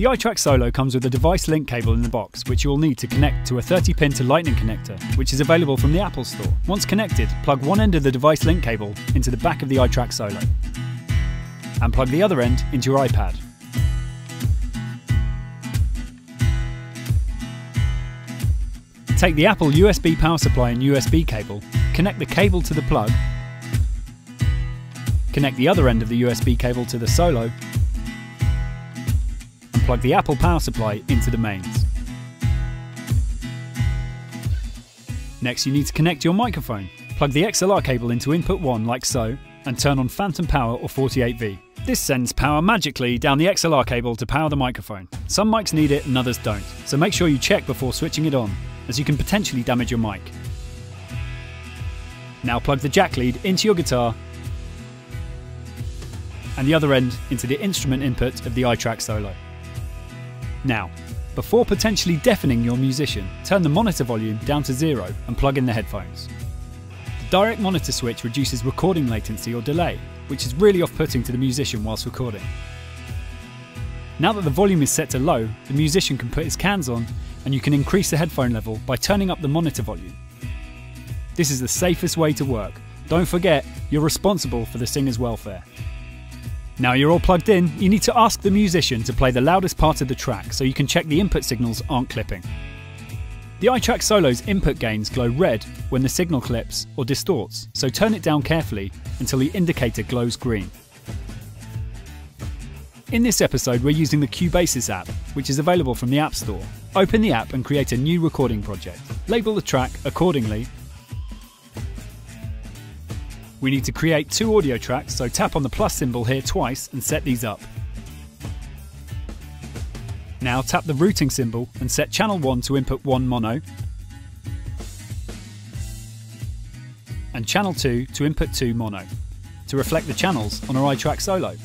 The iTrack Solo comes with a device link cable in the box, which you'll need to connect to a 30 pin to Lightning connector, which is available from the Apple Store. Once connected, plug one end of the device link cable into the back of the iTrack Solo, and plug the other end into your iPad. Take the Apple USB power supply and USB cable, connect the cable to the plug, connect the other end of the USB cable to the Solo, plug the Apple power supply into the mains. Next you need to connect your microphone. Plug the XLR cable into input 1 like so, and turn on phantom power or 48V. This sends power magically down the XLR cable to power the microphone. Some mics need it and others don't, so make sure you check before switching it on, as you can potentially damage your mic. Now plug the jack lead into your guitar and the other end into the instrument input of the iTrack Solo. Now, before potentially deafening your musician, turn the monitor volume down to zero and plug in the headphones. The direct monitor switch reduces recording latency or delay, which is really off putting to the musician whilst recording. Now that the volume is set to low, the musician can put his cans on and you can increase the headphone level by turning up the monitor volume. This is the safest way to work. Don't forget, you're responsible for the singer's welfare. Now you're all plugged in, you need to ask the musician to play the loudest part of the track so you can check the input signals aren't clipping. The iTrack Solo's input gains glow red when the signal clips or distorts, so turn it down carefully until the indicator glows green. In this episode, we're using the Cubasis app, which is available from the App Store. Open the app and create a new recording project. Label the track accordingly we need to create two audio tracks, so tap on the plus symbol here twice and set these up. Now tap the routing symbol and set channel 1 to input 1 mono and channel 2 to input 2 mono to reflect the channels on our iTrack Solo.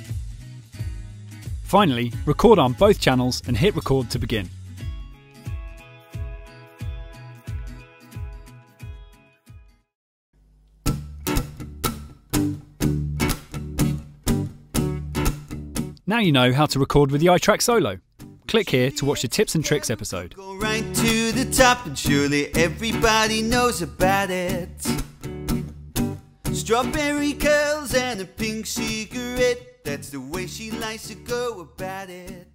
Finally, record on both channels and hit record to begin. Now you know how to record with the iTrack Solo. Click here to watch the tips and tricks episode. Go right to the top, and surely everybody knows about it. Strawberry curls and a pink cigarette. That's the way she likes to go about it.